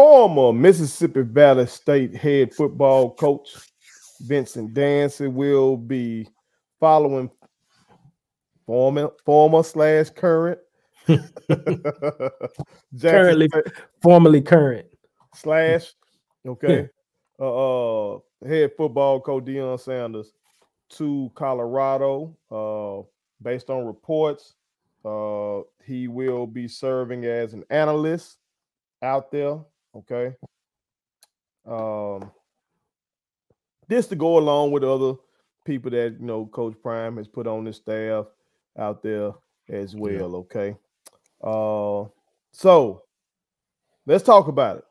former Mississippi Valley State head football coach Vincent Dancy will be following former former slash current. Currently formerly current. Slash okay. Uh, uh head football coach Deion Sanders to Colorado. Uh based on reports uh he will be serving as an analyst out there okay um this to go along with other people that you know Coach Prime has put on his staff out there as well. Yeah. Okay. Uh so let's talk about it.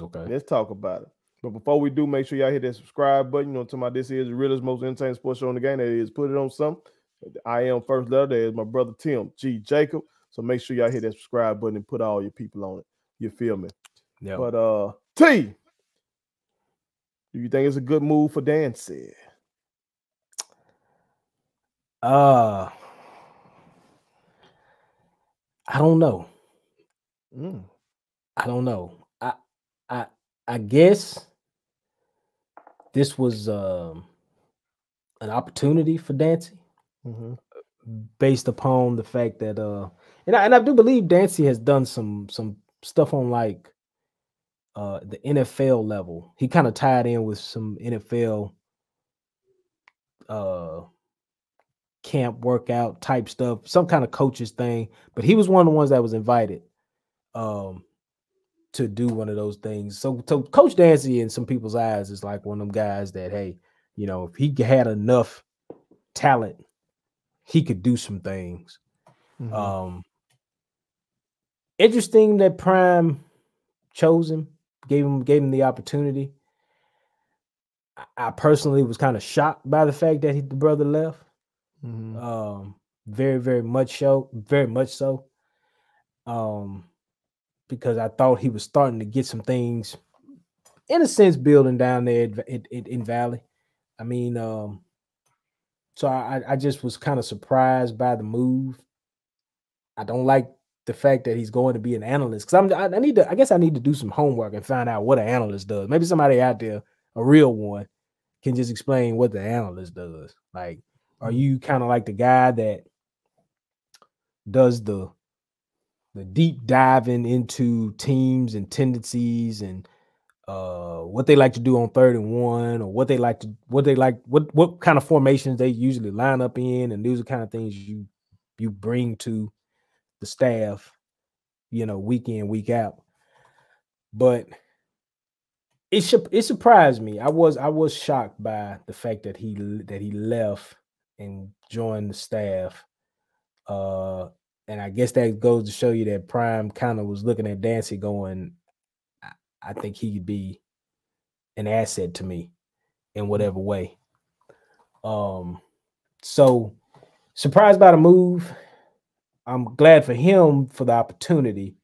Okay. Let's talk about it. But before we do, make sure y'all hit that subscribe button. You know, to my this is the realest, most entertaining sports show in the game. That is put it on some. I am first letter. That is my brother Tim G. Jacob. So make sure y'all hit that subscribe button and put all your people on it. You feel me? Yeah. But uh T, do you think it's a good move for Dancy? Uh I don't know. Mm. I don't know. I I I guess this was um an opportunity for Dancy mm-hmm. based upon the fact that uh and I, and I do believe Dancy has done some some stuff on like uh, the NFL level. He kind of tied in with some NFL uh, camp workout type stuff, some kind of coaches thing. But he was one of the ones that was invited um, to do one of those things. So, so Coach Dancy, in some people's eyes, is like one of them guys that, hey, you know, if he had enough talent, he could do some things. Mm-hmm. Um, interesting that Prime chose him gave him gave him the opportunity. I, personally was kind of shocked by the fact that he, the brother left. Mm-hmm. Um, very, very much so, very much so. Um, because I thought he was starting to get some things, in a sense, building down there in, in, in Valley. I mean, um, so I, I just was kind of surprised by the move. I don't like the fact that he's going to be an analyst because I'm I, need to I guess I need to do some homework and find out what an analyst does. Maybe somebody out there, a real one, can just explain what the analyst does. Like, are mm-hmm. you kind of like the guy that does the the deep diving into teams and tendencies and uh what they like to do on third and one or what they like to what they like what what kind of formations they usually line up in and those are kind of things you you bring to the staff, you know, week in, week out. But it should it surprised me. I was I was shocked by the fact that he that he left and joined the staff. Uh and I guess that goes to show you that Prime kind of was looking at Dancy going, I, I think he could be an asset to me in whatever way. Um so surprised by the move. I'm glad for him for the opportunity,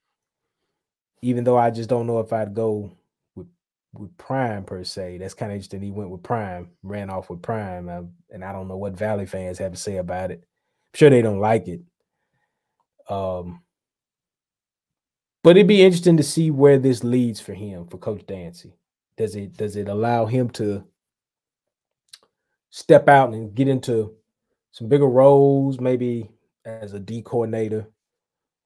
even though I just don't know if I'd go with with Prime per se. That's kind of interesting. He went with Prime, ran off with Prime, uh, and I don't know what Valley fans have to say about it. I'm sure they don't like it. Um, but it'd be interesting to see where this leads for him for Coach Dancy. Does it does it allow him to step out and get into some bigger roles, maybe as a D coordinator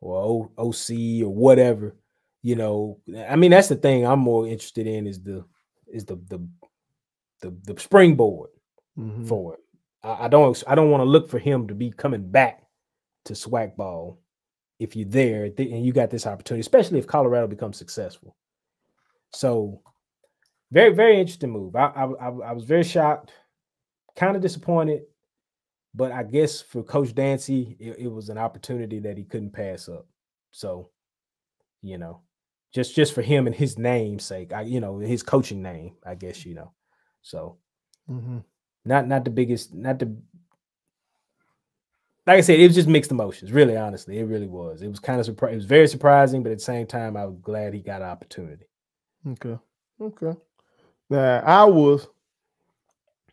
or OC or whatever, you know, I mean that's the thing I'm more interested in is the is the the the, the springboard mm-hmm. for it. I, I don't I don't want to look for him to be coming back to SWAC ball if you're there and you got this opportunity, especially if Colorado becomes successful. So very very interesting move. I I, I was very shocked, kind of disappointed but I guess for Coach Dancy, it, it, was an opportunity that he couldn't pass up. So, you know, just just for him and his namesake, I you know his coaching name, I guess you know. So, mm-hmm. not not the biggest, not the like I said, it was just mixed emotions. Really, honestly, it really was. It was kind of surprising. It was very surprising, but at the same time, I was glad he got an opportunity. Okay, okay. Now I was,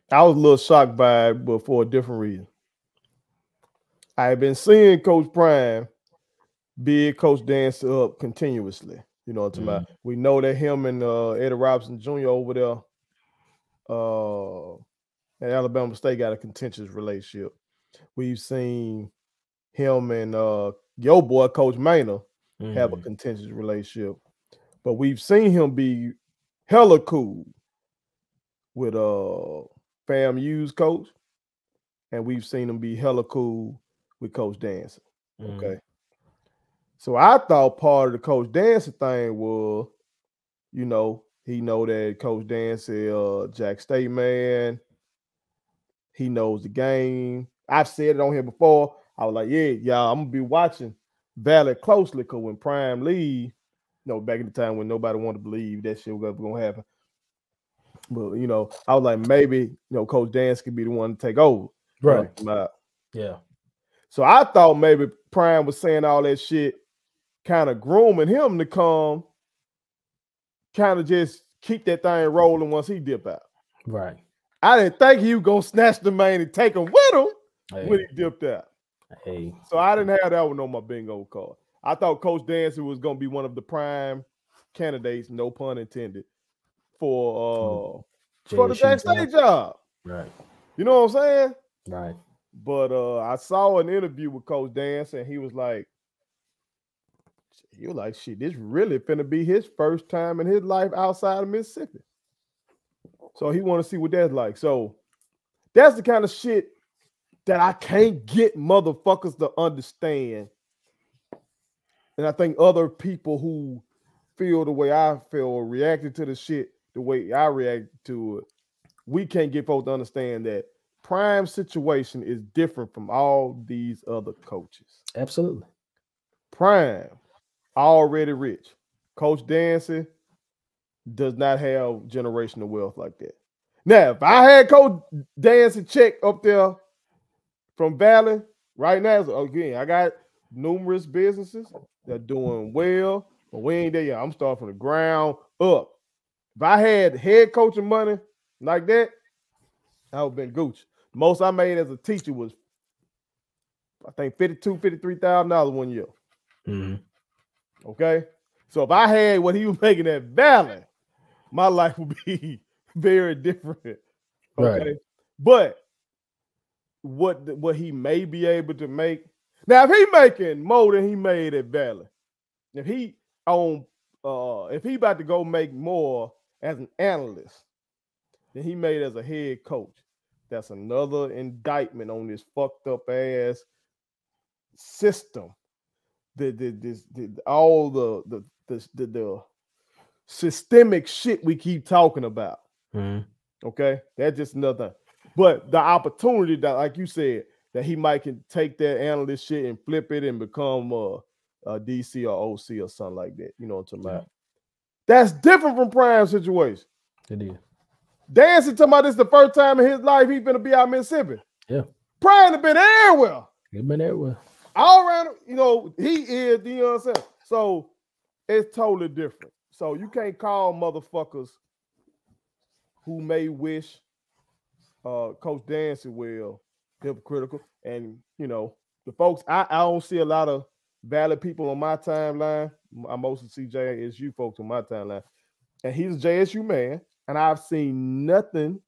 I was a little shocked by it, but for a different reason. I've been seeing Coach Prime big Coach dance up continuously. You know I'm talking about? We know that him and uh, Eddie Robinson Jr. over there uh, at Alabama State got a contentious relationship. We've seen him and uh, your boy Coach Maynor have a Mhm. contentious relationship, but we've seen him be hella cool with uh FAMU's coach, and we've seen him be hella cool with Coach Dancy. Mhm. Okay. So I thought part of the coach Dancy thing was, you know, he know that Coach Dancy, uh, Jack State man. He knows the game. I've said it on here before. I was like, yeah, y'all, I'm gonna be watching Valley closely because when Prime leave, you know, back in the time when nobody wanted to believe that shit was gonna happen. But you know, I was like, maybe you know, Coach Dancy could be the one to take over. Right. Yeah. So I thought maybe Prime was saying all that shit, kind of grooming him to come, kind of just keep that thing rolling once he dip out. Right. I didn't think he was gonna snatch the man and take him with him Hey. when he dipped out. hey. So I didn't have that one on my bingo card. I thought Coach Dancy was gonna be one of the prime candidates, no pun intended, for uh for the State job. Right. You know what I'm saying? Right. But uh I saw an interview with Coach Dancy, and he was like, he was like, shit, this really finna be his first time in his life outside of Mississippi. So he want to see what that's like. So that's the kind of shit that I can't get motherfuckers to understand. And I think other people who feel the way I feel or reacted to the shit the way I react to it, we can't get folks to understand that prime situation is different from all these other coaches. Absolutely. Prime, already rich. Coach Dancy does not have generational wealth like that. Now, if I had Coach Dancy check up there from Valley right now, so again, I got numerous businesses that are doing well, but we ain't there yet. I'm starting from the ground up. If I had head coaching money like that, I would have been Gucci. Most I made as a teacher was, I think, 52, 53,000 dollars one year. Mhm. Okay. So if I had what he was making at Valley, my life would be very different. Okay. Right. But what what he may be able to make now, if he making more than he made at Valley, if he on uh if he about to go make more as an analyst than he made as a head coach, that's another indictment on this fucked up ass system the the this the, all the the the, the the systemic shit we keep talking about. Mhm. Okay, that's just another. But the opportunity that, like you said, that he might can take that analyst shit and flip it and become a, a DC or OC or something like that. You know what I'm talking about? That's different from prime situation. It is. Dancy talking about this the first time in his life he's gonna be out in Mississippi. Yeah. Prime have been everywhere. It been everywhere. all around, you know, he is, you know what I'm saying? So it's totally different. So you can't call motherfuckers who may wish uh Coach Dancy well hypocritical. And you know, the folks I, I don't see a lot of Valley people on my timeline. I mostly see JSU folks on my timeline. And he's a JSU man, and I've seen nothing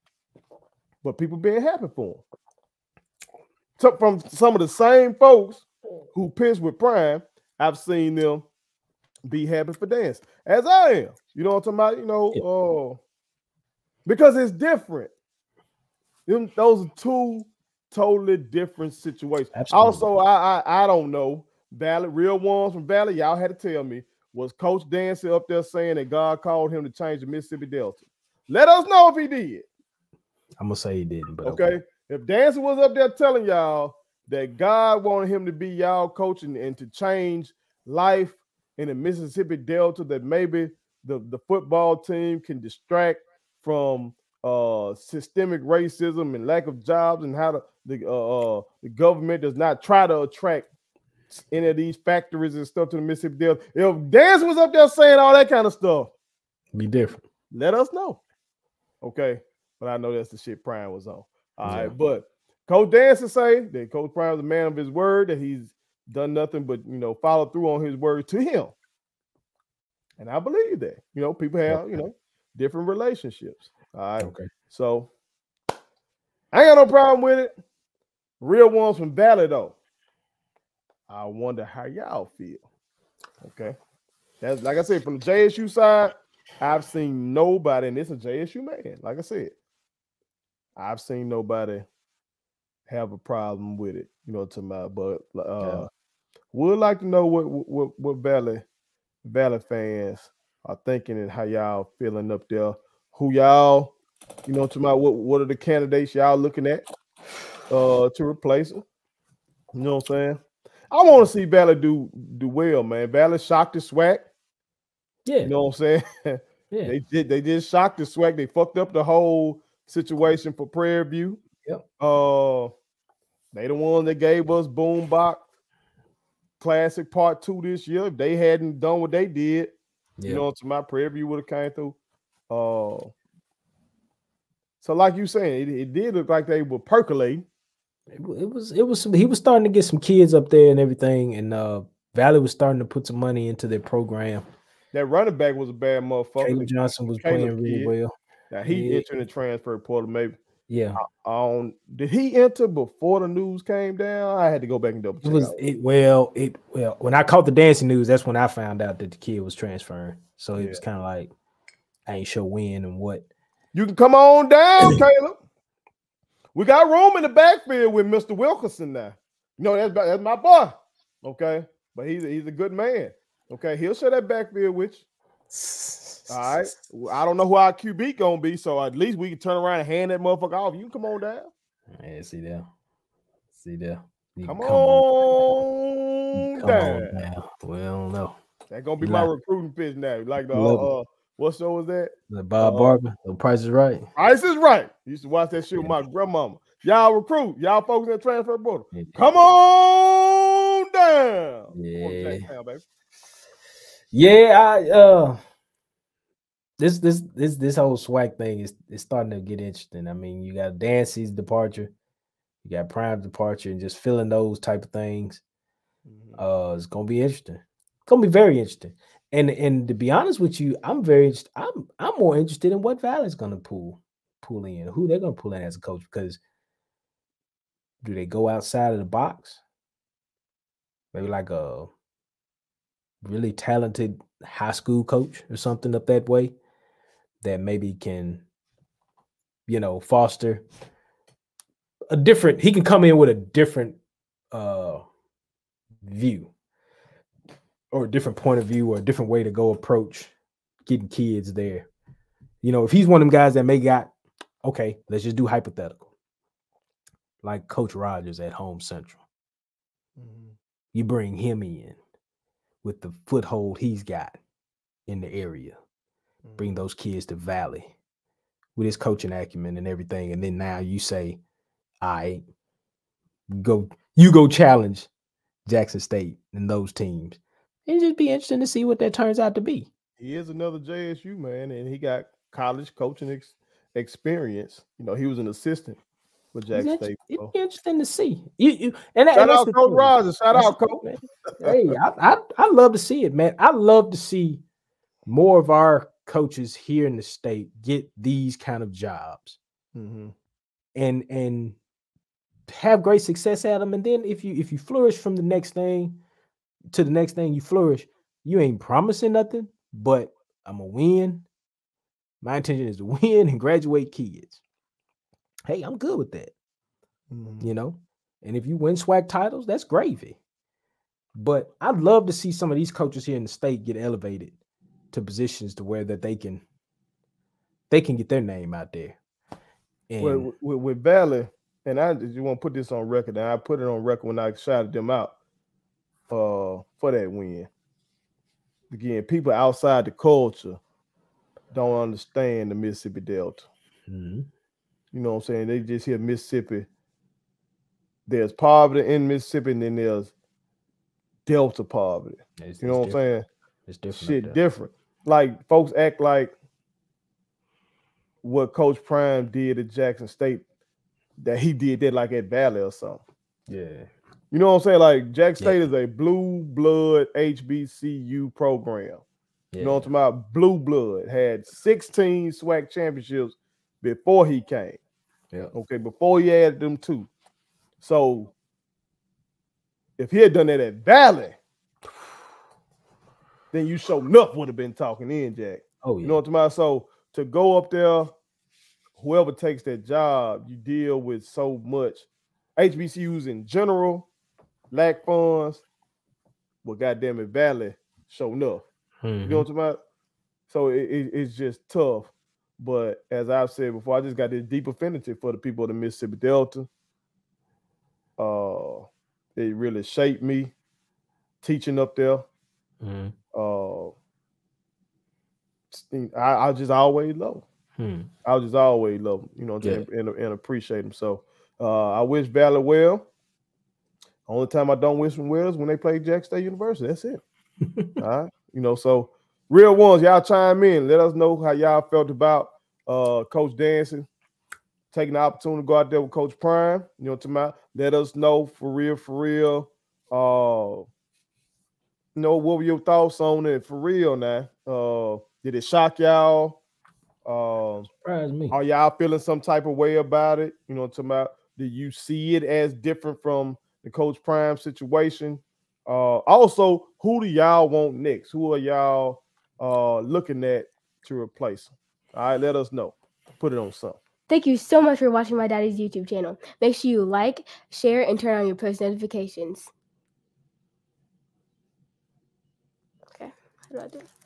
but people being happy for him. So from some of the same folks who pitched with Prime, I've seen them be happy for Dancy, as I am. You know what I'm talking about? You know, uh, because it's different. Them, those are two totally different situations. Absolutely. Also, I, I I don't know. Valley, real ones from Valley, y'all had to tell me. Was Coach Dancy up there saying that God called him to change the Mississippi Delta? Let us know if he did. I'm gonna say he didn't, but Okay. If Dancy was up there telling y'all that God wanted him to be y'all coach and, and to change life in the Mississippi Delta, that maybe the, the football team can distract from uh systemic racism and lack of jobs and how the the uh, uh the government does not try to attract any of these factories and stuff to the Mississippi Delta. If Dancy was up there saying all that kind of stuff, be different. let us know. Okay. But I know that's the shit Prime was on. All right. Yeah. But Coach Dancy say that Coach Prime is a man of his word, that he's done nothing but you know follow through on his word to him. And I believe that. You know, people have, okay. you know, different relationships. All right. Okay. So I ain't got no problem with it. Real ones from Valley though. I wonder how y'all feel. Okay. That's like I said, from the JSU side, I've seen nobody, and this is JSU man. Like I said, I've seen nobody have a problem with it. You know, to my but uh yeah. would like to know what what what Valley Valley fans are thinking and how y'all feeling up there. Who y'all, you know, to my what what are the candidates y'all looking at uh to replace them? You know what I'm saying? I want to see Valley do do well, man. Valley shocked the SWAC. Yeah. You know what I'm saying? yeah. They did they did shock the SWAC. They fucked up the whole situation for Prairie View. Yep. Uh they the one that gave us Boombox Classic Part Two this year. If they hadn't done what they did, you know, to my Prairie View would have came through. Uh so like you saying, it, it did look like they were percolating. It, it was it was he was starting to get some kids up there and everything, and uh Valley was starting to put some money into their program. That running back was a bad motherfucker. Caleb Johnson was Caleb playing really well. Now he yeah. entered the transfer portal, maybe. Yeah. On did he enter before the news came down? I had to go back and double check. It was it well, it well when I caught the Dancy news, that's when I found out that the kid was transferring. So it was kind of like I ain't sure when and what. You can come on down, Caleb. We got room in the backfield with Mr. Wilkerson now. You know, that's, that's my boy. Okay. But he's a, he's a good man. Okay. He'll share that backfield with you. All right. I don't know who our QB gonna be, so at least we can turn around and hand that motherfucker off. You can come on down. Yeah, see there. See there. Come, come, on, come down. on down. Well, no. That's gonna be my recruiting pitch now. Like the uh, what show was that? The Bob uh, Barker. The Price is Right. Price is Right. used to watch that shit with my grandmama. Y'all recruit. Y'all folks in the transfer portal. Come on down. Yeah. Down, yeah, I uh this this this this whole SWAC thing is is starting to get interesting. I mean, you got Dancy's departure, you got Prime's departure, and just filling those type of things. Mm-hmm. Uh, it's gonna be interesting. It's gonna be very interesting. And and to be honest with you, I'm very I'm I'm more interested in what Valley's gonna pull pull in, who they're gonna pull in as a coach because do they go outside of the box? Maybe like a really talented high school coach or something up that way that maybe can, you know, foster a different, he can come in with a different uh view or a different point of view or a different way to go approach getting kids there. You know, if he's one of them guys that may got, okay, let's just do hypothetical. Like Coach Rogers at Holmes Central. Mm-hmm. You bring him in with the foothold he's got in the area. Mm-hmm. Bring those kids to Valley with his coaching acumen and everything. And then now you say, I right, go, you go challenge Jackson State and those teams It'd just be interesting to see what that turns out to be. He is another JSU man, and he got college coaching ex- experience. You know, he was an assistant with Jackson State. It'd be interesting to see. You, you and shout and out Coach Rogers. Shout out Coach. hey, I, I I love to see it, man. I love to see more of our coaches here in the state get these kind of jobs, mm-hmm. and and have great success at them. And then if you if you flourish from the next thing, to the next thing you flourish, you ain't promising nothing, but I'm a win. My intention is to win and graduate kids. Hey, I'm good with that. Mm-hmm. You know, and if you win SWAC titles, that's gravy. But I'd love to see some of these coaches here in the state get elevated to positions to where that they can they can get their name out there. And with, with, with Valley, and I just want to put this on record, and I put it on record when I shouted them out uh for that win. Again, people outside the culture don't understand the Mississippi Delta. Mm-hmm. You know what I'm saying? They just hear Mississippi. There's poverty in Mississippi, and then there's Delta poverty. It's, you know what I'm saying? It's different. Shit different. Like folks act like what Coach Prime did at Jackson State, that he did that like at Valley or something. Yeah. You know what I'm saying? Like Jack State yeah. is a blue blood HBCU program. You know what I'm talking about? Blue blood had 16 SWAC championships before he came. Yeah. Okay, before he added them two. So if he had done that at Valley, then you show enough would have been talking in, Jack. Oh yeah. You know what I'm talking about? So to go up there, whoever takes that job, you deal with so much. HBCUs in general lack funds, but goddamn it, Valley show enough. You Mhm. know what I'm talking about? So it, it- it's just tough. But as I've said before, I just got this deep affinity for the people of the Mississippi Delta. Uh, it really shaped me teaching up there. Mhm. Uh, I, I just always love. Hmm. I just always love them, you know, Yeah. and, and appreciate them. So uh, I wish Valley well. Only time I don't wish them well is when they play Jack State University. That's it. All right, you know. So real ones, y'all chime in. Let us know how y'all felt about uh, Coach Dancy taking the opportunity to go out there with Coach Prime. You know what I'm talking about? Let us know for real, for real. Uh, you know what were your thoughts on it for real? Now, uh, did it shock y'all? Um, Surprised me. are y'all feeling some type of way about it? You know what I'm talking about? Do you see it as different from the Coach Prime situation? Uh, also, who do y'all want next? Who are y'all uh looking at to replace him? All right, let us know. Put it on something. Thank you so much for watching my daddy's YouTube channel. Make sure you like, share, and turn on your post notifications. Okay, how do I do it?